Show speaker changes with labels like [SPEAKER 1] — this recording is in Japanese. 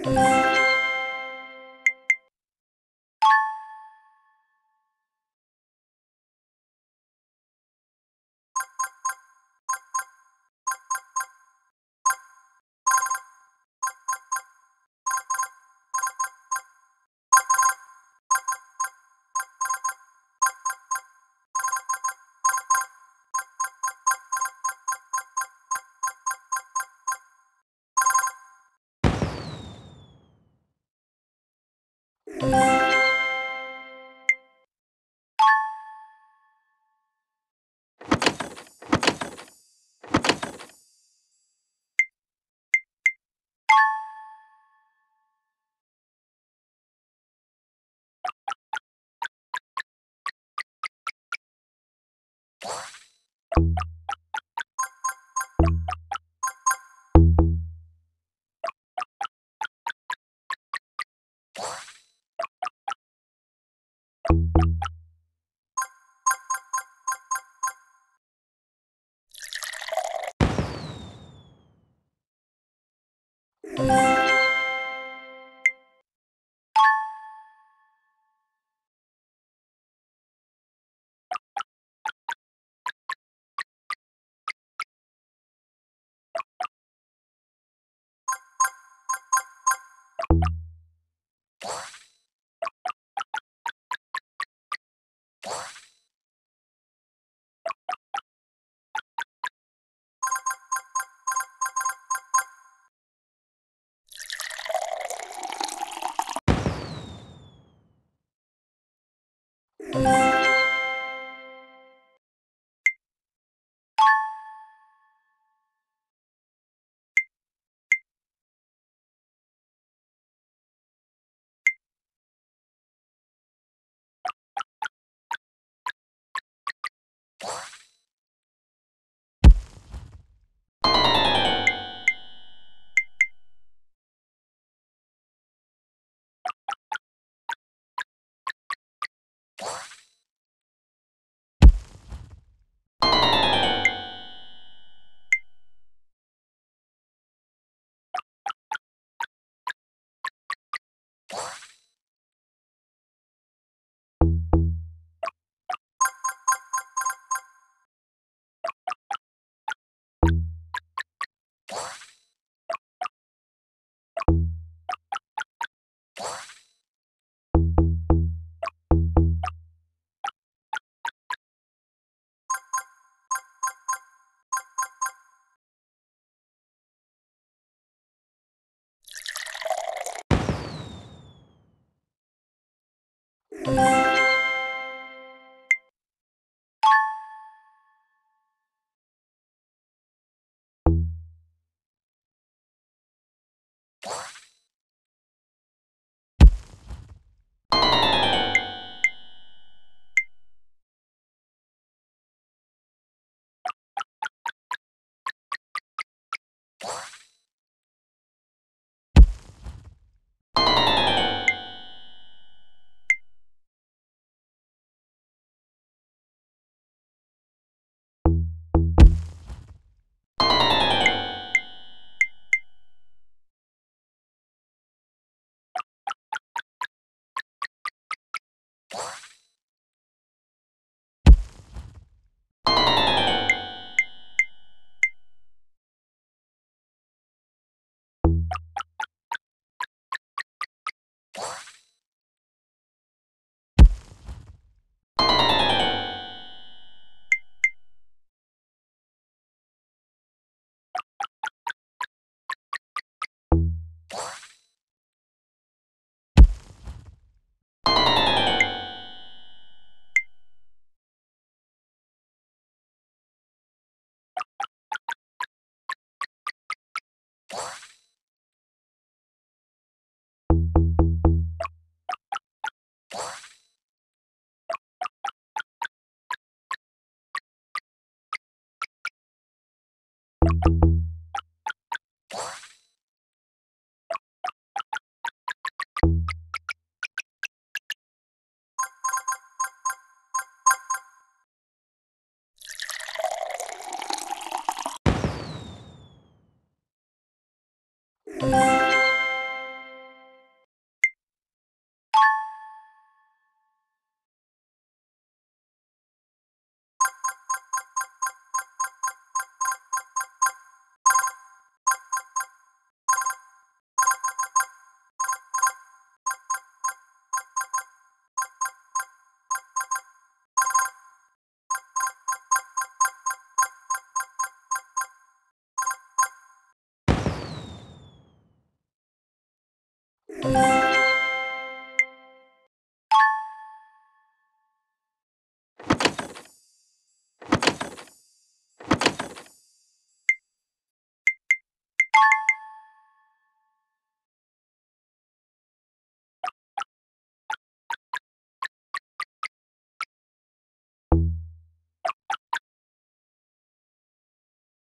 [SPEAKER 1] Yeah.
[SPEAKER 2] What? What?